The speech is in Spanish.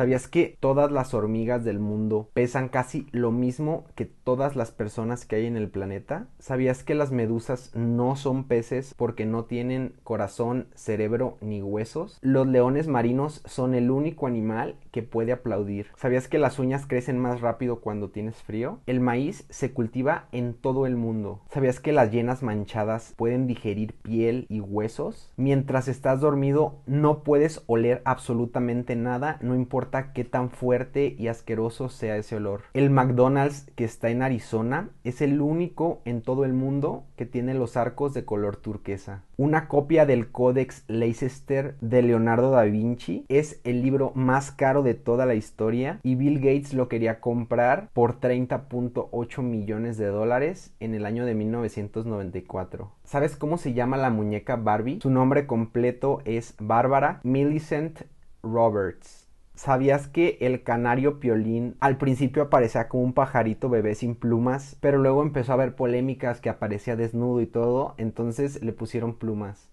¿Sabías que todas las hormigas del mundo pesan casi lo mismo que todas las personas que hay en el planeta? ¿Sabías que las medusas no son peces porque no tienen corazón, cerebro ni huesos? Los leones marinos son el único animal que puede aplaudir. ¿Sabías que las uñas crecen más rápido cuando tienes frío? El maíz se cultiva en todo el mundo. ¿Sabías que las llenas manchadas pueden digerir piel y huesos? Mientras estás dormido no puedes oler absolutamente nada, no qué tan fuerte y asqueroso sea ese olor. El McDonald's que está en Arizona es el único en todo el mundo que tiene los arcos de color turquesa. Una copia del Codex Leicester de Leonardo da Vinci es el libro más caro de toda la historia y Bill Gates lo quería comprar por 30.8 millones de dólares en el año de 1994. ¿Sabes cómo se llama la muñeca Barbie? Su nombre completo es Bárbara Millicent Roberts. ¿Sabías que el canario piolín al principio aparecía como un pajarito bebé sin plumas, pero luego empezó a haber polémicas que aparecía desnudo y todo, entonces le pusieron plumas?